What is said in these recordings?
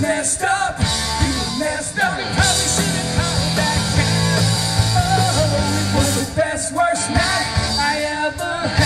messed up. He was messed up. He probably should have called back. Oh, it was the best worst night I ever had.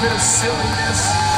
bit of silliness.